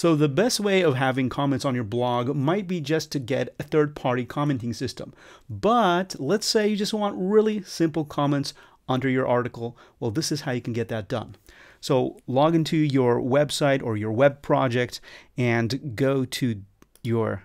So the best way of having comments on your blog might be just to get a third-party commenting system. But let's say you just want really simple comments under your article. Well, this is how you can get that done. So log into your website or your web project and go to your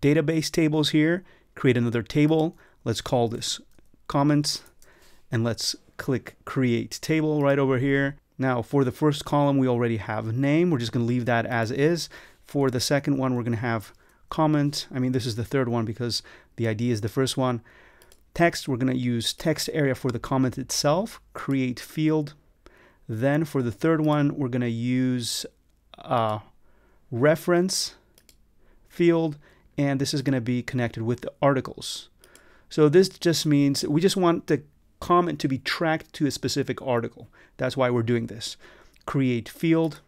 database tables here, create another table. Let's call this comments and let's click create table right over here. Now for the first column, we already have name. We're just gonna leave that as is. For the second one, we're gonna have comment. I mean, this is the third one because the ID is the first one. Text, we're gonna use text area for the comment itself, create field. Then for the third one, we're gonna use uh, reference field, and this is gonna be connected with the articles. So this just means we just want the comment to be tracked to a specific article. That's why we're doing this. Create field.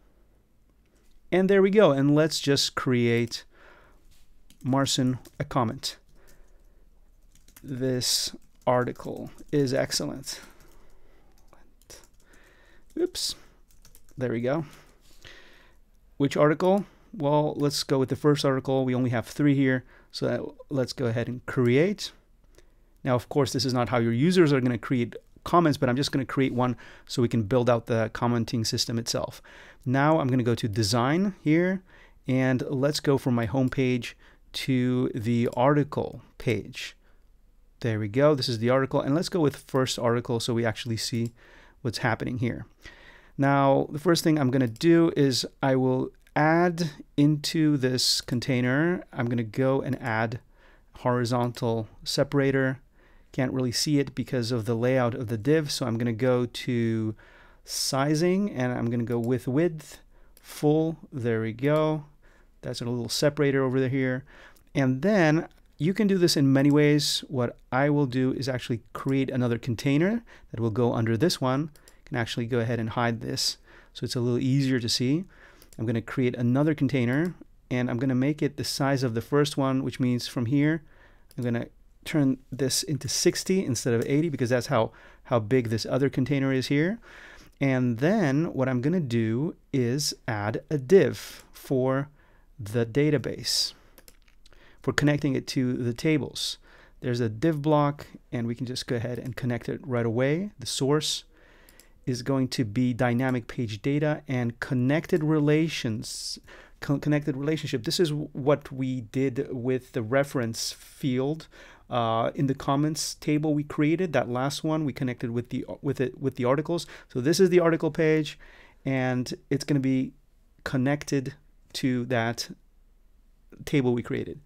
And there we go. And let's just create Marcin a comment. This article is excellent. Oops. There we go. Which article? Well, let's go with the first article. We only have three here. So let's go ahead and create. Now, of course, this is not how your users are going to create comments, but I'm just going to create one so we can build out the commenting system itself. Now I'm going to go to design here and let's go from my home page to the article page. There we go. This is the article and let's go with first article so we actually see what's happening here. Now, the first thing I'm going to do is I will add into this container, I'm going to go and add horizontal separator can't really see it because of the layout of the div. So I'm going to go to sizing and I'm going to go with width, full. There we go. That's a little separator over there here. And then you can do this in many ways. What I will do is actually create another container that will go under this one. I can actually go ahead and hide this so it's a little easier to see. I'm going to create another container and I'm going to make it the size of the first one, which means from here, I'm going to turn this into 60 instead of 80 because that's how, how big this other container is here. And then what I'm going to do is add a div for the database for connecting it to the tables. There's a div block and we can just go ahead and connect it right away. The source is going to be dynamic page data and connected relations connected relationship. This is what we did with the reference field uh, in the comments table we created. That last one we connected with the with it with the articles. So this is the article page, and it's going to be connected to that table we created.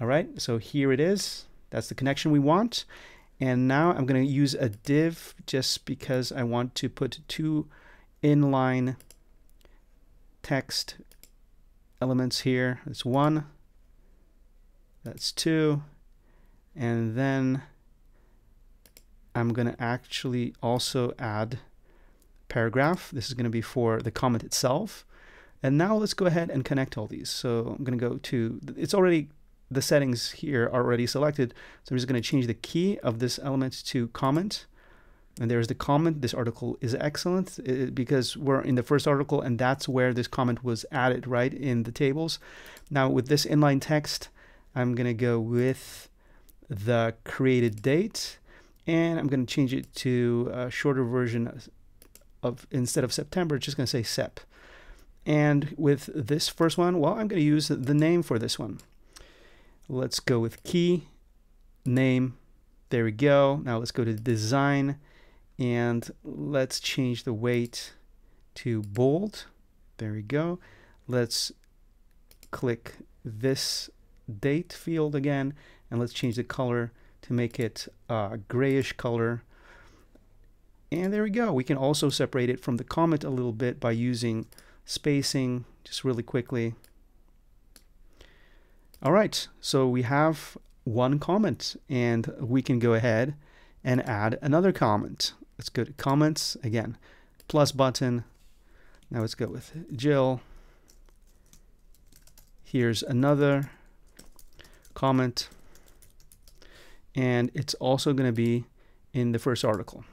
All right, so here it is. That's the connection we want. And now I'm going to use a div just because I want to put two inline text elements here. That's one, that's two, and then I'm going to actually also add paragraph. This is going to be for the comment itself. And now let's go ahead and connect all these. So I'm going to go to, it's already, the settings here are already selected. So I'm just going to change the key of this element to comment. And there's the comment. This article is excellent uh, because we're in the first article and that's where this comment was added, right, in the tables. Now with this inline text, I'm going to go with the created date and I'm going to change it to a shorter version of instead of September, it's just going to say SEP. And with this first one, well, I'm going to use the name for this one. Let's go with key, name. There we go. Now let's go to design and let's change the weight to bold. There we go. Let's click this date field again and let's change the color to make it a grayish color. And there we go. We can also separate it from the comment a little bit by using spacing just really quickly. All right so we have one comment and we can go ahead and add another comment let's go to comments again. Plus button. Now let's go with Jill. Here's another comment and it's also going to be in the first article.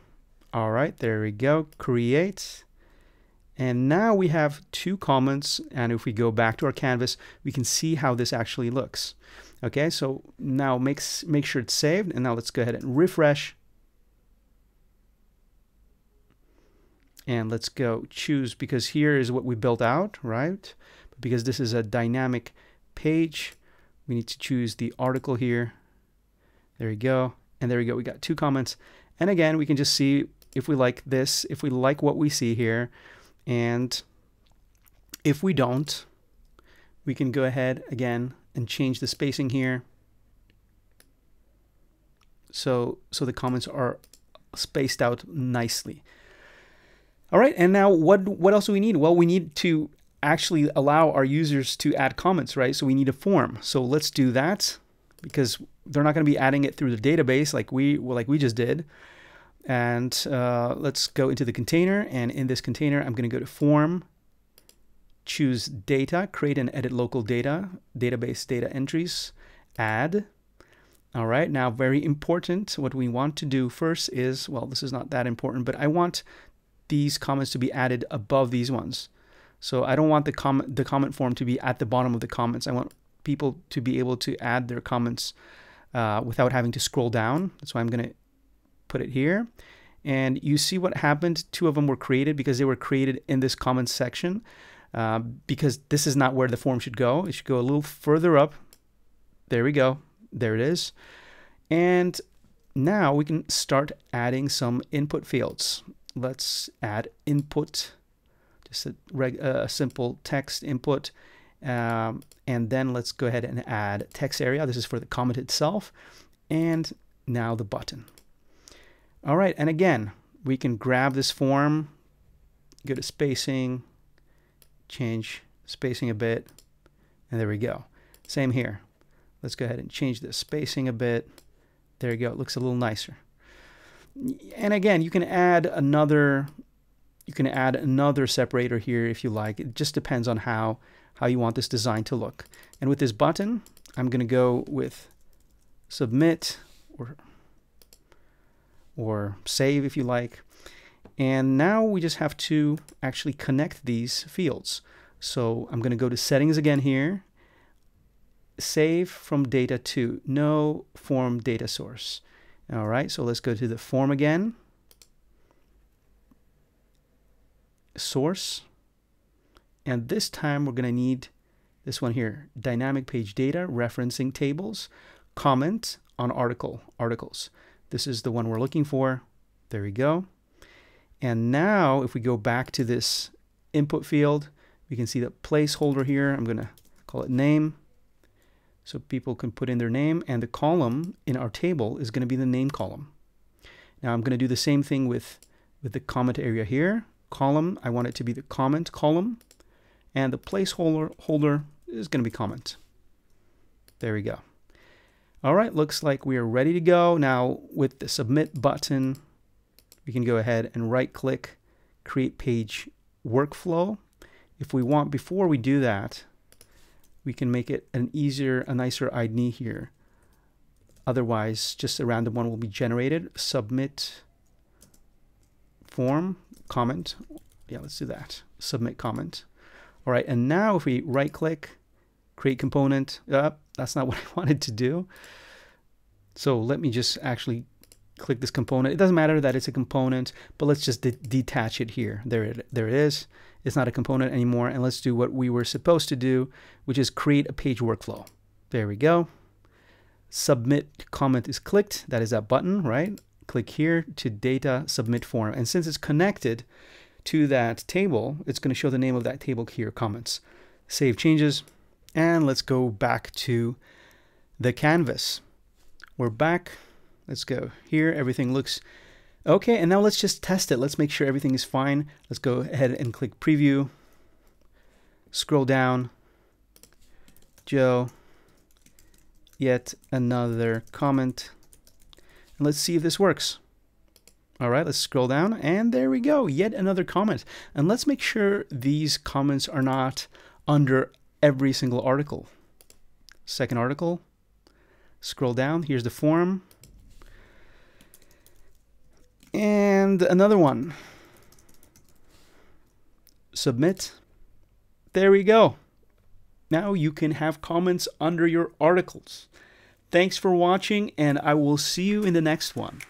All right, there we go. Create. And now we have two comments. And if we go back to our canvas, we can see how this actually looks. Okay, so now makes, make sure it's saved. And now let's go ahead and refresh. And let's go choose, because here is what we built out, right? Because this is a dynamic page, we need to choose the article here. There we go. And there we go. We got two comments. And again, we can just see if we like this, if we like what we see here. And if we don't, we can go ahead again and change the spacing here. So, so the comments are spaced out nicely. All right, and now what what else do we need? Well, we need to actually allow our users to add comments, right? So we need a form. So let's do that because they're not going to be adding it through the database like we like we just did. And uh, let's go into the container. And in this container, I'm going to go to form, choose data, create and edit local data, database data entries, add. All right, now very important. What we want to do first is, well, this is not that important, but I want these comments to be added above these ones. So I don't want the comment the comment form to be at the bottom of the comments. I want people to be able to add their comments uh, without having to scroll down. That's why I'm going to put it here. And you see what happened. Two of them were created because they were created in this comments section. Uh, because this is not where the form should go. It should go a little further up. There we go. There it is. And now we can start adding some input fields. Let's add input just a, reg, uh, a simple text input. Um, and then let's go ahead and add text area. This is for the comment itself. And now the button. All right, and again, we can grab this form, go to spacing, change spacing a bit, and there we go. Same here. Let's go ahead and change the spacing a bit. There you go, it looks a little nicer. And again, you can add another you can add another separator here if you like. It just depends on how, how you want this design to look. And with this button, I'm going to go with submit or, or save if you like. And now we just have to actually connect these fields. So I'm going to go to settings again here, save from data to no form data source. All right, so let's go to the form again. source. And this time we're going to need this one here, dynamic page data, referencing tables, comment on article, articles. This is the one we're looking for. There we go. And now if we go back to this input field, we can see the placeholder here. I'm going to call it name. So people can put in their name and the column in our table is going to be the name column. Now I'm going to do the same thing with, with the comment area here column, I want it to be the comment column. And the placeholder holder is going to be comment. There we go. All right, looks like we are ready to go. Now with the submit button, we can go ahead and right click, create page workflow. If we want, before we do that, we can make it an easier, a nicer ID here. Otherwise, just a random one will be generated. Submit form comment. Yeah, let's do that. Submit comment. All right, and now if we right click, create component, uh, that's not what I wanted to do. So let me just actually click this component. It doesn't matter that it's a component, but let's just de detach it here. There it, there it is. It's not a component anymore. And let's do what we were supposed to do, which is create a page workflow. There we go. Submit comment is clicked. That is that button, right? click here to data submit form. And since it's connected to that table, it's going to show the name of that table here, comments. Save changes. And let's go back to the canvas. We're back. Let's go here. Everything looks okay. And now let's just test it. Let's make sure everything is fine. Let's go ahead and click preview. Scroll down. Joe. Yet another comment. And let's see if this works. All right, let's scroll down and there we go. Yet another comment. And let's make sure these comments are not under every single article. Second article, scroll down. Here's the form. And another one. submit. There we go. Now you can have comments under your articles. Thanks for watching, and I will see you in the next one.